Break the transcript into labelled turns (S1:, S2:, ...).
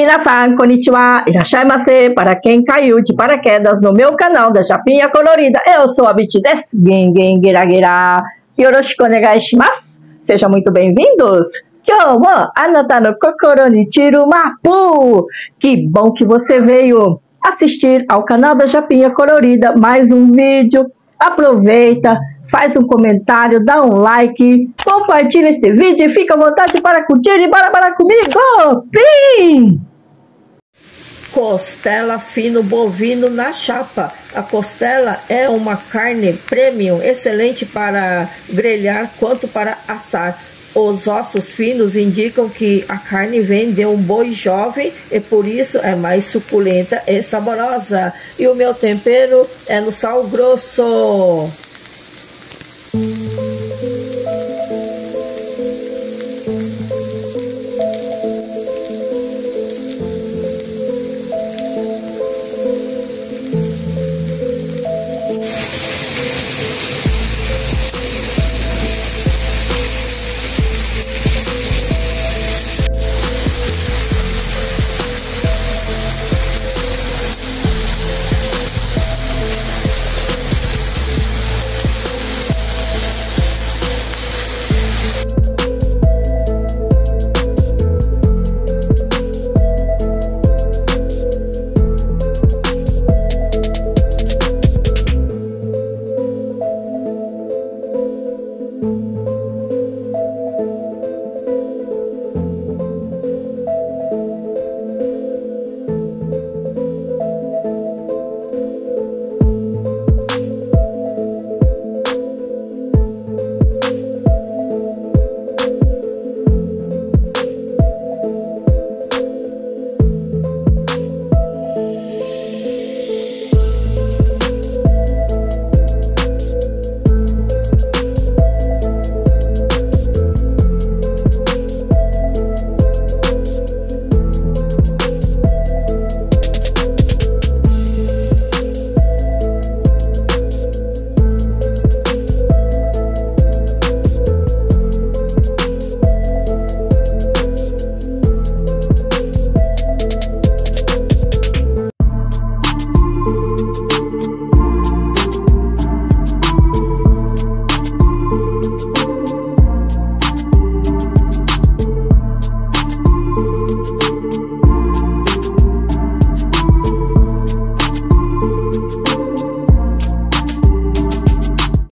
S1: Minasan, konnichiwa, irashaimase, para quem caiu de paraquedas no meu canal da Japinha Colorida, eu sou a Biti desu, gengen geragira, yoroshiku onegai shimasu, sejam muito bem-vindos, Kyomo, anata no kokoro ni chiru mapu, que bom que você veio assistir ao canal da Japinha Colorida, mais um vídeo, aproveita, faz um comentário, dá um like, compartilha este vídeo e fica à vontade para curtir e para para comigo. Fim! Costela fino bovino na chapa. A costela é uma carne premium, excelente para grelhar quanto para assar. Os ossos finos indicam que a carne vem de um boi jovem e por isso é mais suculenta e saborosa. E o meu tempero é no sal grosso.